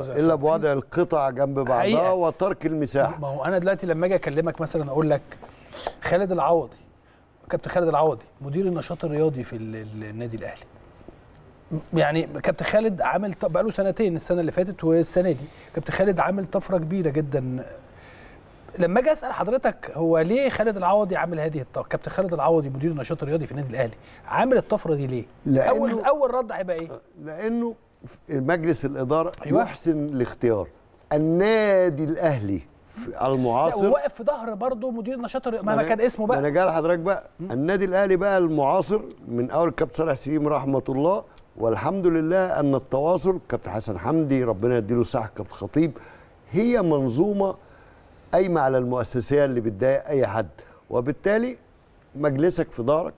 إلا بوضع القطع جنب بعضها. وترك المساحة. ما هو أنا دلوقتي لما أجي أكلمك مثلا أقول لك خالد العوضي كابتن خالد العوضي مدير النشاط الرياضي في ال- ال- النادي الأهلي. يعني كابتن خالد عامل بقاله سنتين السنة اللي فاتت والسنة دي كابتن خالد عامل طفرة كبيرة جدا. لما أجي أسأل حضرتك هو ليه خالد العوضي عامل هذه الطفره كابتن خالد العوضي مدير النشاط الرياضي في النادي الأهلي عامل الطفرة دي ليه؟ لأنه- اول أول رد هيبقى إيه؟ لأنه مجلس الإدارة أيوة. يحسن الاختيار. النادي الأهلي لا المعاصر. وواقف في ظهر برضه مدير النشاط مهما كان اسمه بقى. أنا جاي لحضرتك بقى. النادي الأهلي بقى المعاصر من أول كابتن صالح سليم رحمة الله. والحمد لله أن التواصل كابتن حسن حمدي ربنا يديله الصحة كابتن خطيب هي منظومة قايمة على المؤسسية اللي بتضايق أي حد. وبالتالي مجلسك في دارك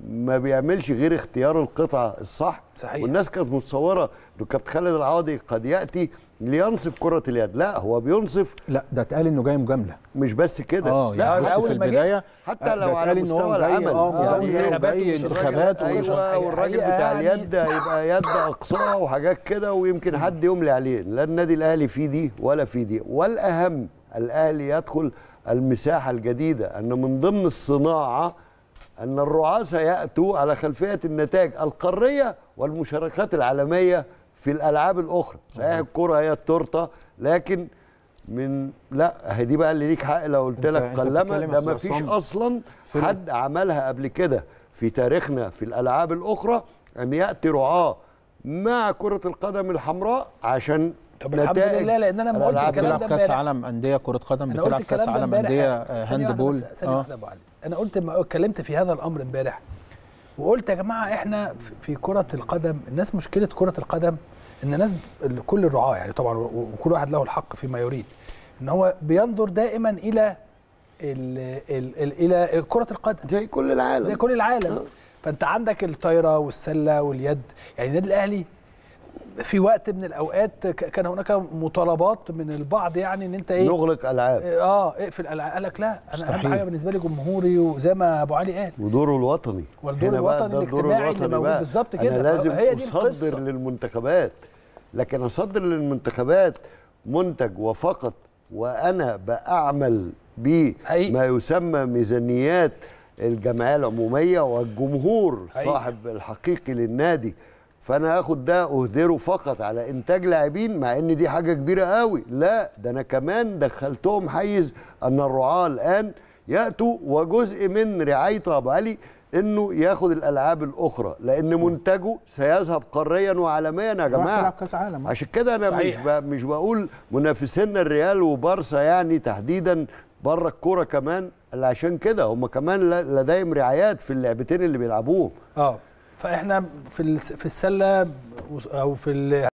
ما بيعملش غير اختيار القطعة الصح. صحيح. والناس كانت متصورة ان كابتن خالد العوضي قد يأتي لينصف كرة اليد. لا هو بينصف. لا ده اتقال إنه جاي مجاملة. مش بس كده. آه لا يعني لا، بص في البداية حتى ده لو على مستوى جاي- العمل. آه يعني انتخابات وجاي ومش انتخابات أيوه والراجل حقيقة بتاع يعني- اليد هيبقى يد اقصاه وحاجات كده ويمكن حد يملي عليه لا النادي الأهلي فيه دي ولا فيه دي. والأهم الأهلي يدخل المساحة الجديدة إن من ضمن الصناعة أن الرعاة سيأتوا على خلفية النتائج القارية والمشاركات العالمية في الألعاب الأخرى. صحيح الكره هي التورتة لكن من لا هي دي بقى اللي ليك حق لو قلت لك بتتكلم ده ما فيش ال- حد عملها قبل كده في تاريخنا في الألعاب الأخرى أن يأتي رعاه مع كرة القدم الحمراء عشان طب الحمد لله لأن أنا لما قلت الكلام بتلعب ده كأس عالم أندية كرة قدم بتلعب كأس عالم أندية آه، هاند واحدة بول ثانية واحدة يا أبو علي. أنا قلت ما اتكلمت في هذا الأمر امبارح وقلت يا جماعة إحنا في- كرة القدم الناس مشكلة كرة القدم إن الناس كل الرعاة يعني طبعا وكل واحد له الحق فيما يريد. إن هو بينظر دائما إلى ال ال ال إلى كرة القدم. زي كل العالم. زي كل العالم. فأنت عندك الطايرة والسلة واليد. يعني النادي الأهلي في وقت من الأوقات كان هناك مطالبات من البعض يعني إن أنت إيه نغلق ألعاب آه اقفل الألعاب. قال لك لا أنا أهم. حاجة بالنسبة لي جمهوري وزي ما أبو علي قال ودوره الوطني والدور الوطني الاجتماعي اللي موجود. بالظبط كده. أنا لازم هي دي أصدر. للمنتخبات لكن أصدر للمنتخبات منتج وفقط وأنا بأعمل. بما يسمى ميزانيات الجمعية العمومية والجمهور. صاحب الحقيقي للنادي فانا اخد ده اهدره فقط على انتاج لاعبين مع ان دي حاجة كبيرة قوي. لا ده أنا كمان دخلتهم حيز ان الرعاة الآن يأتوا وجزء من رعايته يا ابو علي انه ياخد الألعاب الأخرى لأن منتجه سيذهب قاريا وعالميا يا جماعة. كأس عالم. عشان كده أنا مش صحيح. ب... مش بقول منافسينا الريال وبارسا يعني تحديدا بره الكورة كمان عشان كده هم كمان ل- لديهم رعايات في اللعبتين اللي بيلعبوهم. آه. فإحنا في في السلة أو في